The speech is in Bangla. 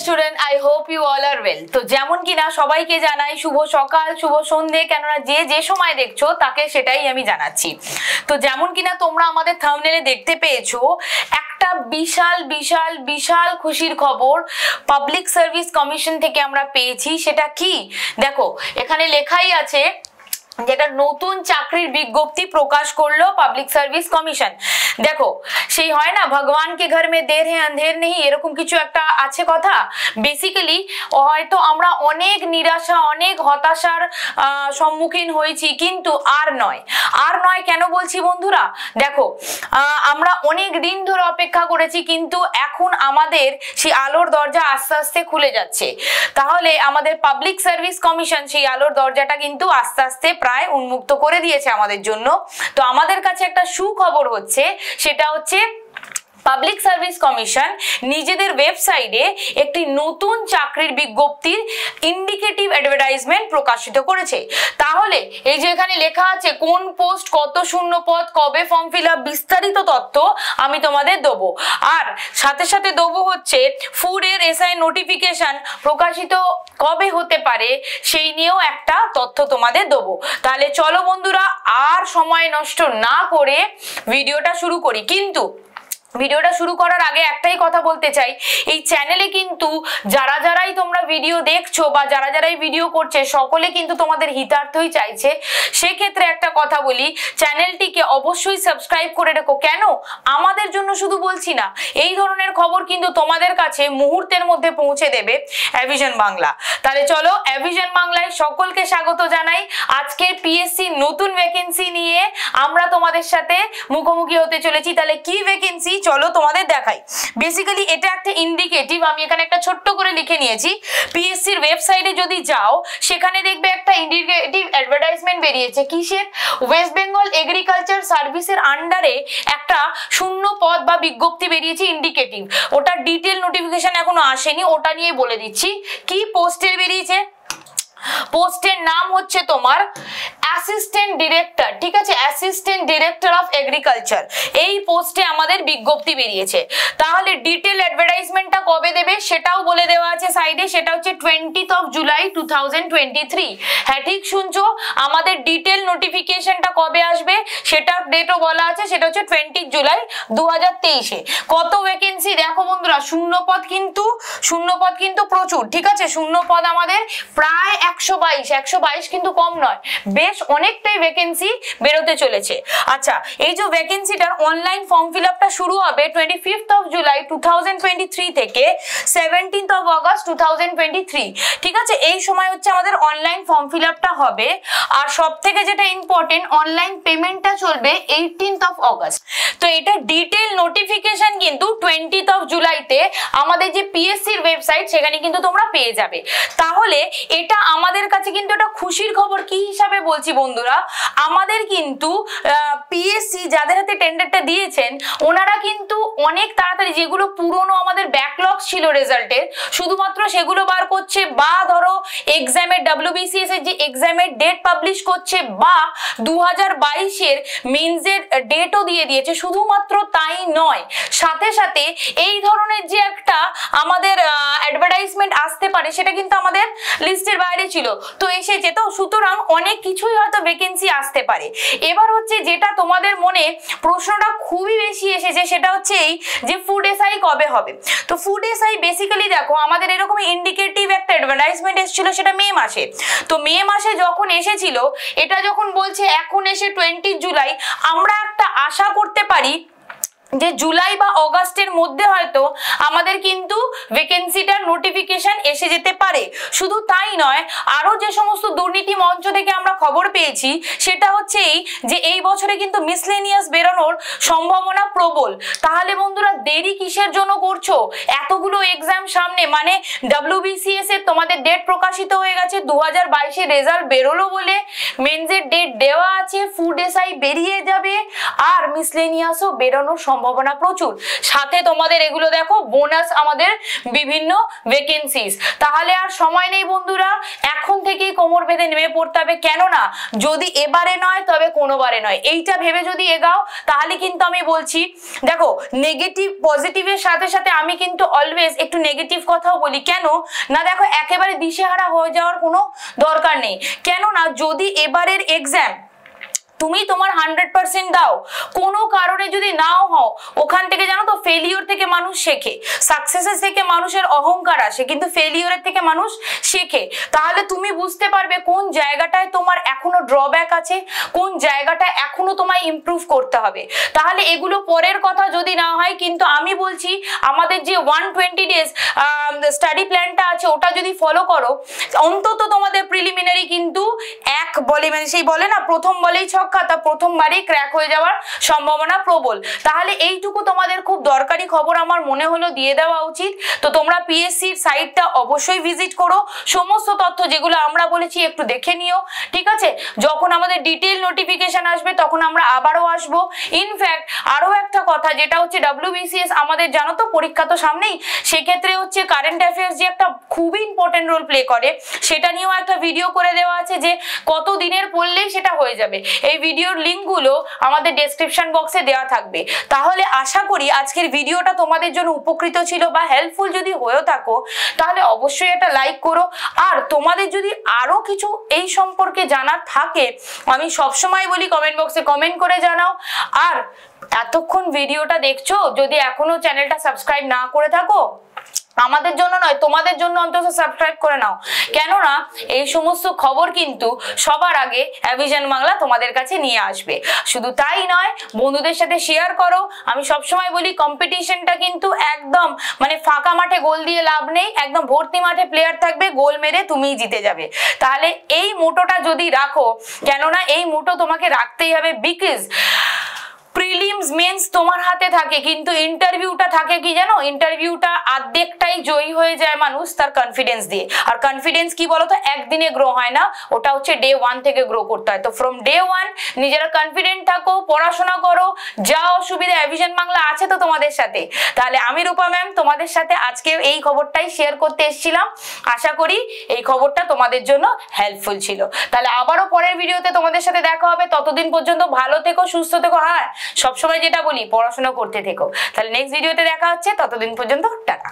Student I hope you all are well তো যেমন কিনা সবাইকে জানাই শুভ সকাল, শুভ সন্ধে কেননা যে যে সময় দেখছ, তাকে সেটাই আমি জানাচ্ছি। তো যেমন কিনা তোমরা আমাদের থামনেলে দেখতে পেয়েছ, একটা বিশাল বিশাল বিশাল খুশির খবর পাবলিক সার্ভিস কমিশন থেকে আমরা পেয়েছি। সেটা কি? দেখো, এখানে লেখাই আছে যেটা নতুন চাকরির বিজ্ঞপ্তি প্রকাশ করল পাবলিক সার্ভিস কমিশন দেখো, সেই হয় না ভগবান কে ঘর মে দের হে আন্ধের নেই, এরকম কিছু একটা আছে কথা। বেসিক্যালি হয়তো আমরা অনেক নিরাশা, অনেক হতাশার সম্মুখীন হয়েছি, কিন্তু আর নয়। আর নয় কেন বলছি বন্ধুরা? দেখো আমরা অনেক দিন ধরে অপেক্ষা করেছি, কিন্তু এখন আমাদের সেই আলোর দরজা আস্তে আস্তে খুলে যাচ্ছে। তাহলে আমাদের পাবলিক সার্ভিস কমিশন সেই আলোর দরজাটা কিন্তু আস্তে আস্তে প্রায় উন্মুক্ত করে দিয়েছে আমাদের জন্য। তো আমাদের কাছে একটা সুখবর হচ্ছে সেটা হচ্ছে পাবলিক সার্ভিস কমিশন নিজেদের ওয়েবসাইটে একটি নতুন চাকরির বিজ্ঞপ্তির ইন্ডিকেটিভ অ্যাডভার্টাইজমেন্ট প্রকাশিত করেছে। তাহলে এই যে এখানে লেখা আছে, কোন পোস্ট কত শূন্য পদ, কবে ফর্ম ফিল আপ বিস্তারিত তথ্য আমি তোমাদের দেবো। আর সাথে সাথে দেবো হচ্ছে ফুড এর এসআই নোটিফিকেশন প্রকাশিত কবে হতে পারে সেই নিয়েও একটা তথ্য তোমাদের দেবো। তাহলে চলো বন্ধুরা, আর সময় নষ্ট না করে ভিডিওটা শুরু করি। কিন্তু ভিডিওটা শুরু করার আগে একটাই কথা বলতে চাই, এই চ্যানেলে কিন্তু যারা যারাই তোমরা ভিডিও দেখছ বা যারা যারাই ভিডিও করছে, সকলে কিন্তু তোমাদের হিতার্থই চাইছে। সেক্ষেত্রে একটা কথা বলি চ্যানেলটিকে অবশ্যই সাবস্ক্রাইব করে রেখো। কেন? আমাদের জন্য শুধু বলছি না, এই ধরনের খবর কিন্তু তোমাদের কাছে মুহূর্তের মধ্যে পৌঁছে দেবে অ্যাভিশন বাংলা। তাহলে চলো অ্যাভিশন বাংলায় সকলকে স্বাগত জানাই। আজকে পিএসসি নতুন ভ্যাকেন্সি নিয়ে আমরা তোমাদের সাথে মুখোমুখি হতে চলেছি। তাহলে কি ভ্যাকেন্সি চলো তোমাদের দেখাই। বেসিক্যালি এটা একটা ইন্ডিকেটিভ আমি এখানে একটা ছোট্ট করে লিখে নিয়েছি। পিএসসির ওয়েবসাইটে যদি যাও, সেখানে দেখবে একটা ইন্ডিকেটিভ অ্যাডভার্টাইজমেন্ট বেরিয়েছে। কিসের? ওয়েস্ট বেঙ্গল এগ্রিকালচার সার্ভিসের আন্ডারে একটা শূন্য পদ বা বিজ্ঞপ্তি বেরিয়েছে ইন্ডিকেটিভ ওটা ডিটেল নোটিফিকেশন এখনও আসেনি, ওটা নিয়ে বলে দিচ্ছি। কি পোস্টের বেরিয়েছে? পোস্টের নাম হচ্ছে তোমার অ্যাসিস্ট্যান্ট ডিরেক্টর ঠিক আছে? অ্যাসিস্ট্যান্ট ডিরেক্টর অফ এগ্রিকালচার এই পোস্টে আমাদের বিজ্ঞপ্তি বেরিয়েছে। তাহলে ডিটেল অ্যাডভার্টাইজমেন্টটা কবে দেবে সেটাও বলে দেওয়া আছে সাইডে সেটা হচ্ছে টোয়েন্টিথ অফ জুলাই টু হ্যাঁ ঠিক শুনছো? আমাদের ডিটেল নোটিফিকেশনটা কবে আসবে সেটার ডেটও বলা আছে, সেটা হচ্ছে টোয়েন্টি জুলাই দু কত ভ্যাকেন্সি দেখো বন্ধুরা শূন্য পদ কিন্তু শূন্য পদ কিন্তু প্রচুর, ঠিক আছে? শূন্য পদ আমাদের প্রায় একশো বাইশ একশো বাইশ কিন্তু কম নয়। বেশ অনেকটাই ভ্যাকেন্সি বেরোতে চলেছে। আচ্ছা এই যে ভ্যাকেন্সিটার অনলাইন ফর্ম ফিল শুরু হবে twenty fifth of July to থেকে সেভেন্টিন্থ অফ অগস্ট টু ঠিক আছে? এই সময় হচ্ছে আমাদের অনলাইন ফর্ম ফিল হবে। আর সব থেকে যেটা ইম্পর্টেন্ট অনলাইন পেমেন্টটা চলবে এইটিনথ অফ অগস্ট তো এটা ডিটেল নোটিফিকেশন কিন্তু টোয়েন্টিথ অফ জুলাইতে আমাদের যে পিএসসির ওয়েবসাইট সেখানে কিন্তু তোমরা পেয়ে যাবে। তাহলে এটা আমাদের কাছে কিন্তু একটা খুশির খবর, কি হিসাবে বলছি বন্ধুরা, আমাদের কিন্তু পিএসসি যাদের হাতে টেন্ডারটা দিয়েছেন, ওনারা কিন্তু অনেক তাড়াতাড়ি যেগুলো পুরনো আমাদের ব্যাকলগ ছিল রেজাল্টের শুধুমাত্র সেগুলো বার করছে বা ধরো এক্সামের ডাব্লিউবিসিএস এর যে এক্সামের ডেট পাবলিশ করছে বা দু হাজার বাইশের মেন্সের ডেটও দিয়ে দিয়েছে, শুধুমাত্র তাই নয়, সাথে সাথে এই ধরনের যে একটা আমাদের অ্যাডভার্টাইজমেন্ট আসতে পারে, সেটা কিন্তু আমাদের লিস্টের বাইরে ছিল। তো এসেছে। তো সুতরাং অনেক কিছুই হয়তো ভ্যাকেন্সি আসতে পারে। এবার হচ্ছে যেটা তোমাদের মনে প্রশ্নটা খুবই বেশি এসেছে সেটা হচ্ছে এই যে ফুড এসআই কবে হবে? তো ফুড এসআই বেসিক্যালি দেখো, আমাদের এরকম ইন্ডিকেটিভ একটা অ্যাডভার্টাইজমেন্ট এসেছিল সেটা মে মাসে। তো মে মাসে যখন এসেছিল, এটা যখন বলছে এখন এসে টোয়েন্টি জুলাই আমরা একটা আশা করতে পারি যে জুলাই বা অগাস্টের মধ্যে হয়তো আমাদের কিন্তু ভ্যাকেন্সিটার নোটিফিকেশন এসে যেতে পারে। শুধু তাই নয়, আরও যে সমস্ত দুর্নীতি মঞ্চ থেকে আমরা খবর পেয়েছি, সেটা হচ্ছে এই যে এই বছরে কিন্তু মিসলেনিয়াস বেরোনোর সম্ভাবনা প্রবল। তাহলে বন্ধুরা, দেরি কিসের জন্য করছ? এতগুলো এক্সাম সামনে মানে ডাব্লিউবিসিএস এর তোমাদের ডেট প্রকাশিত হয়ে গেছে দু হাজার রেজাল্ট বেরোলো বলে। মেন্সের ডেট দেওয়া আছে ফুড এসআই বেরিয়ে যাবে, আর মিসলেনিয়াসও বেরোনোর সম্ভাবনা প্রচুর। সাথে তোমাদের এগুলো দেখো বোনাস আমাদের বিভিন্ন ভ্যাকেন্সিস তাহলে আর সময় নেই বন্ধুরা, এখন থেকেই কোমর বেঁধে নেমে পড়তে হবে। কেননা, যদি এবারে নয়, তবে কোনোবারে নয়। এইটা ভেবে যদি এগাও, তাহলে কিন্তু আমি বলছি, দেখো নেগেটিভ পজিটিভের সাথে সাথে আমি কিন্তু অলওয়েজ একটু নেগেটিভ কথাও বলি। কেন? না, দেখো, একেবারে দিশেহারা হয়ে যাওয়ার কোনো দরকার নেই। কেননা, যদি এবারের এক্সাম তুমি তোমার হান্ড্রেড পার্সেন্ট দাও। কোনো কারণে যদি নাও হও, ওখান থেকে জানো তো ফেলিওর থেকে মানুষ শেখে। সাকসেসের থেকে মানুষের অহংকার আসে, কিন্তু ফেলিওরের থেকে মানুষ শেখে। তাহলে তুমি বুঝতে পারবে কোন জায়গাটায় তোমার এখনও ড্রব্যাক আছে, কোন জায়গাটায় এখনও তোমায় ইমপ্রুভ করতে হবে। তাহলে এগুলো পরের কথা যদি না হয়, কিন্তু আমি বলছি, আমাদের যে ওয়ান টোয়েন্টি ডেজ স্টাডি প্ল্যানটা আছে, ওটা যদি ফলো করো, অন্তত তোমাদের প্রিলিমিনারি কিন্তু এক বলে মানে সেই বলে না, প্রথম বলেই ছক্কা তা প্রথমবারই ক্র্যাক হয়ে যাওয়ার সম্ভাবনা প্রবল। তাহলে এইটুকু তোমাদের খুব দরকারি খবর আমার মনে হলো দিয়ে দেওয়া উচিত। তো তোমরা পিএসসির সাইটটা অবশ্যই ভিজিট করো। সমস্ত তথ্য যেগুলো আমরা বলেছি একটু দেখে নিও, ঠিক আছে? যখন আমাদের ডিটেল নোটিফিকেশন আসবে, তখন আমরা আবারও আসব। ইনফ্যাক্ট আরও একটা কথা, যেটা হচ্ছে ডাব্লিউবিসিএস আমাদের জানো তো, পরীক্ষা তো সামনেই, সেক্ষেত্রে হচ্ছে কারেন্ট অ্যাফেয়ার্স যে একটা খুবই ইম্পর্টেন্ট রোল প্লে করে, সেটা নিয়েও একটা ভিডিও করে দেওয়া আছে যে কত দিনের পড়লেই সেটা হয়ে যাবে। এই ভিডিওর লিঙ্কগুলো আমাদের ডেসক্রিপশন বক্সে দেওয়া থাকবে। তাহলে আশা করি আজকের ভিডিওটা তোমাদের জন্য উপকৃত ছিল বা হেল্পফুল যদি হয়েও থাকো, তাহলে অবশ্যই একটা লাইক করো। আর তোমাদের যদি আরও কিছু এই সম্পর্কে জানার থাকে, আমি সবসময় বলি কমেন্ট বক্সে কমেন্ট করে জানাও। আর এতক্ষণ ভিডিওটা দেখছ, যদি এখনও চ্যানেলটা সাবস্ক্রাইব না করে থাকো আমাদের জন্য নয়, তোমাদের জন্য অন্তত সাবস্ক্রাইব করে নাও। কেননা এই সমস্ত খবর কিন্তু সবার আগে অ্যাভিশন বাংলা তোমাদের কাছে নিয়ে আসবে। শুধু তাই নয়, বন্ধুদের সাথে শেয়ার করো। আমি সবসময় বলি কম্পিটিশনটা কিন্তু একদম মানে ফাঁকা মাঠে গোল দিয়ে লাভ নেই, একদম ভর্তি মাঠে প্লেয়ার থাকবে, গোল মেরে তুমিই জিতে যাবে। তাহলে এই মোটোটা যদি রাখো, কেননা এই মোটো তোমাকে রাখতেই হবে বিকজ প্রিলিমস মেন্স তোমার হাতে থাকে, কিন্তু ইন্টারভিউটা থাকে কি জানো? ইন্টারভিউটা অর্ধেকটাই জয়ী হয়ে যায় মানুষ তার কনফিডেন্স দিয়ে। আর কনফিডেন্স কি বলতো? একদিনে গ্রো হয় না, ওটা হচ্ছে ডে ওয়ান থেকে গ্রো করতে হয়। তো ফ্রম ডে ওয়ান নিজেরা কনফিডেন্ট থাকো, পড়াশোনা করো, যা অসুবিধা অ্যাভিশন বাংলা আছে তো তোমাদের সাথে। তাহলে আমি রূপা ম্যাম তোমাদের সাথে আজকে এই খবরটাই শেয়ার করতে এসেছিলাম। আশা করি এই খবরটা তোমাদের জন্য হেল্পফুল ছিল। তাহলে আবারও পরের ভিডিওতে তোমাদের সাথে দেখা হবে। ততদিন পর্যন্ত ভালো থেকো, সুস্থ থেকো। হ্যাঁ সবসময় যেটা বলি পড়াশোনা করতে থেকো। তাহলে নেক্সট ভিডিওতে দেখা হচ্ছে ততদিন পর্যন্ত টাটা।